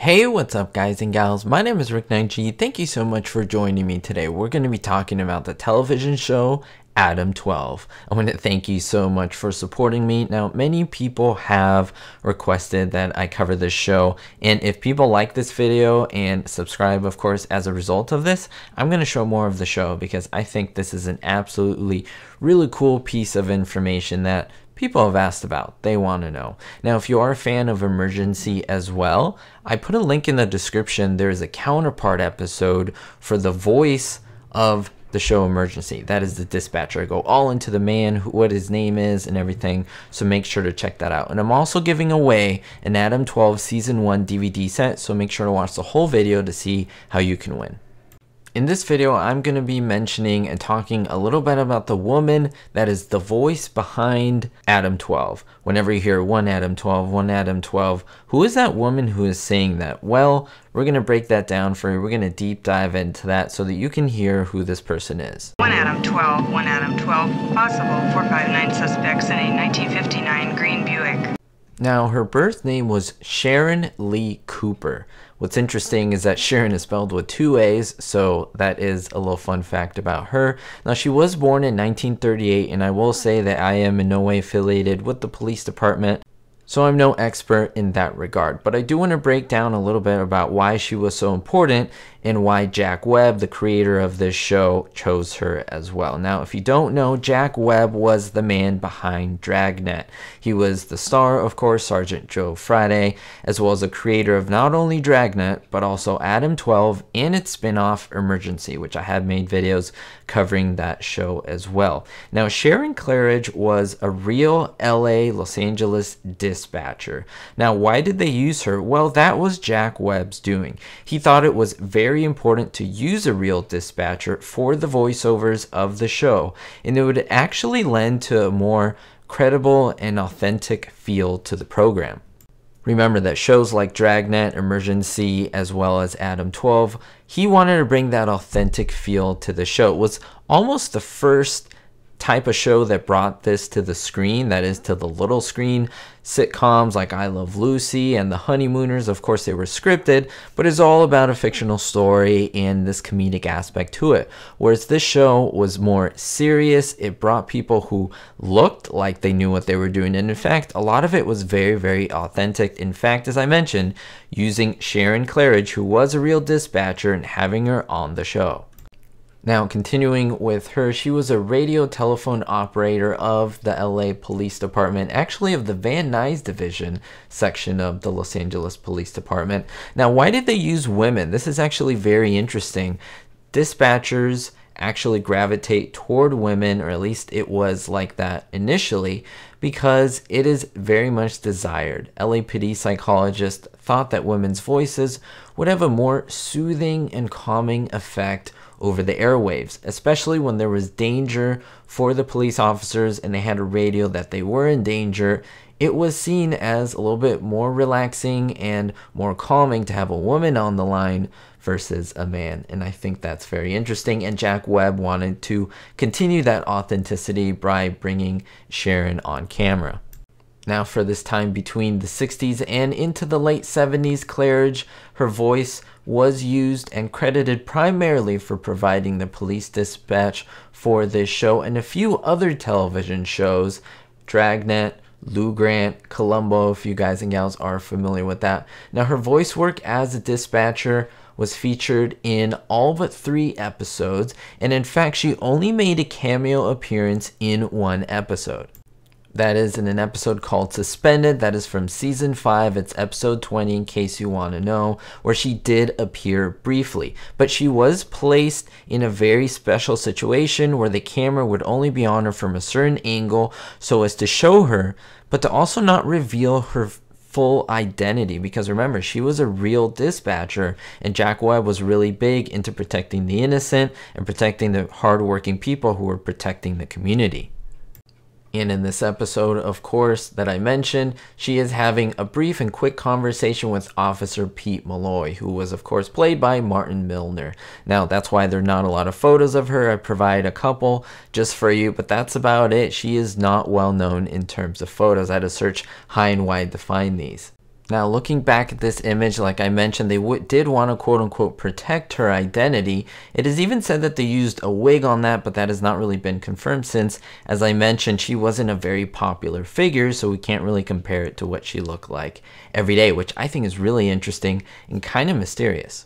Hey, what's up guys and gals? My name is Rick 9G. Thank you so much for joining me today. We're going to be talking about the television show Adam 12. I want to thank you so much for supporting me. Now, many people have requested that I cover this show, and if people like this video and subscribe, of course, as a result of this, I'm going to show more of the show because I think this is an absolutely really cool piece of information that people have asked about. They want to know. Now, if you are a fan of Emergency as well, I put a link in the description. There's a counterpart episode for the voice of the show Emergency. That is the dispatcher. I go all into the man, who, what his name is, and everything. So make sure to check that out. And I'm also giving away an Adam 12 Season 1 DVD set. So make sure to watch the whole video to see how you can win. In this video, I'm going to be mentioning and talking a little bit about the woman that is the voice behind Adam 12. Whenever you hear one Adam 12, one Adam 12, who is that woman who is saying that? Well, we're going to break that down for you. We're going to deep dive into that so that you can hear who this person is. One Adam 12, one Adam 12, possible 459 suspects in a 1959 green Buick. Now, her birth name was Shaaron Lee Cooper. What's interesting is that Shaaron is spelled with two A's, so that is a little fun fact about her. Now, she was born in 1938, and I will say that I am in no way affiliated with the police department. So I'm no expert in that regard, but I do want to break down a little bit about why she was so important and why Jack Webb, the creator of this show, chose her as well. Now, if you don't know, Jack Webb was the man behind Dragnet. He was the star, of course, Sergeant Joe Friday, as well as the creator of not only Dragnet, but also Adam 12 and its spin-off Emergency, which I have made videos covering that show as well. Now, Shaaron Claridge was a real LA, Los Angeles dispatcher. Now, why did they use her? Well, that was Jack Webb's doing. He thought it was very very important to use a real dispatcher for the voiceovers of the show, and it would actually lend to a more credible and authentic feel to the program. Remember that shows like Dragnet, Emergency, as well as Adam 12, he wanted to bring that authentic feel to the show. It was almost the first type of show that brought this to the screen, that is to the little screen. Sitcoms like I Love Lucy and The Honeymooners, of course, they were scripted, but it's all about a fictional story and this comedic aspect to it. Whereas this show was more serious, it brought people who looked like they knew what they were doing. And in fact, a lot of it was very, very authentic. In fact, as I mentioned, using Shaaron Claridge, who was a real dispatcher, and having her on the show. Now, continuing with her, she was a radio telephone operator of the LA Police Department, actually of the Van Nuys Division section of the Los Angeles Police Department. Now, why did they use women? This is actually very interesting. Dispatchers actually gravitate toward women, or at least it was like that initially, because it is very much desired. LAPD psychologists thought that women's voices would have a more soothing and calming effect over the airwaves, especially when there was danger for the police officers and they had a radio that they were in danger. It was seen as a little bit more relaxing and more calming to have a woman on the line versus a man. And I think that's very interesting. And Jack Webb wanted to continue that authenticity by bringing Shaaron on camera. Now, for this time between the 60s and into the late 70s, Claridge, her voice was used and credited primarily for providing the police dispatch for this show and a few other television shows, Dragnet, Lou Grant, Columbo, if you guys and gals are familiar with that. Now, her voice work as a dispatcher was featured in all but three episodes, and in fact, she only made a cameo appearance in one episode. That is in an episode called Suspended. That is from season 5. It's episode 20, in case you want to know, where she did appear briefly. But she was placed in a very special situation where the camera would only be on her from a certain angle so as to show her, but to also not reveal her full identity because remember she was a real dispatcher and Jack Webb was really big into protecting the innocent and protecting the hardworking people who were protecting the community. And in this episode, of course, that I mentioned, she is having a brief and quick conversation with Officer Pete Malloy, who was, of course, played by Martin Milner. Now, that's why there are not a lot of photos of her. I provide a couple just for you, but that's about it. She is not well known in terms of photos. I had to search high and wide to find these. Now, looking back at this image, like I mentioned, they did want to quote unquote protect her identity. It is even said that they used a wig on that, but that has not really been confirmed since, as I mentioned, she wasn't a very popular figure, so we can't really compare it to what she looked like every day, which I think is really interesting and kind of mysterious.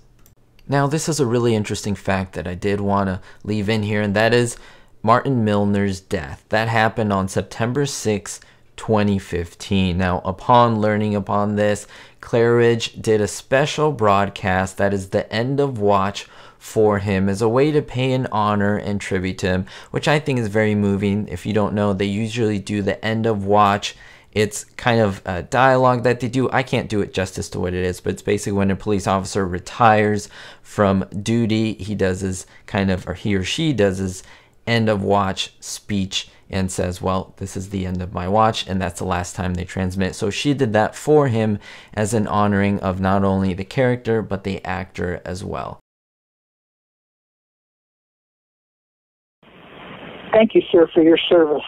Now, this is a really interesting fact that I did want to leave in here, and that is Martin Milner's death. That happened on September 6, 2015. Now, upon learning upon this, Claridge did a special broadcast that is the end of watch for him as a way to pay an honor and tribute to him, which I think is very moving. If you don't know, they usually do the end of watch. It's kind of a dialogue that they do. I can't do it justice to what it is, but it's basically when a police officer retires from duty, he does his kind of, or he or she does his end of watch speech and says, Well, this is the end of my watch, and that's the last time they transmit. So she did that for him as an honoring of not only the character, but the actor as well. Thank you, sir, for your service.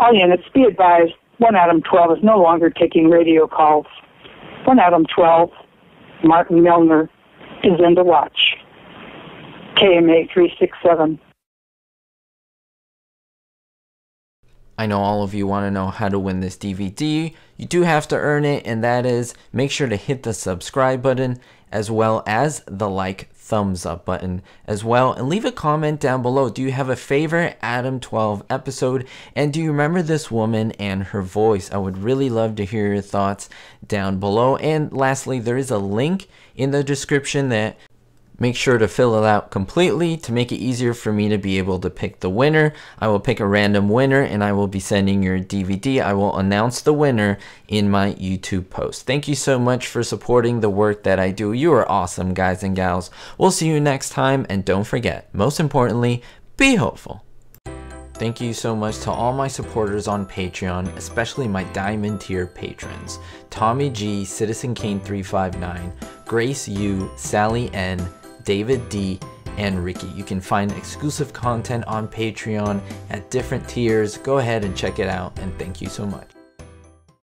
Oh, All units, be advised, 1 Adam 12 is no longer taking radio calls. 1 Adam 12, Martin Milner, is in the watch. KMA 367. I know all of you want to know how to win this DVD. You do have to earn it, and that is make sure to hit the subscribe button as well as the like thumbs up button as well. And leave a comment down below. Do you have a favorite Adam 12 episode? And do you remember this woman and her voice? I would really love to hear your thoughts down below. And lastly, there is a link in the description that Make sure to fill it out completely to make it easier for me to be able to pick the winner. I will pick a random winner and I will be sending your DVD. I will announce the winner in my YouTube post. Thank you so much for supporting the work that I do. You are awesome, guys and gals. We'll see you next time and don't forget, most importantly, be hopeful. Thank you so much to all my supporters on Patreon, especially my diamond tier patrons. Tommy G, Citizen Kane 359, Grace U, Sally N, David D, and Ricky. You can find exclusive content on Patreon at different tiers. Go ahead and check it out, and thank you so much.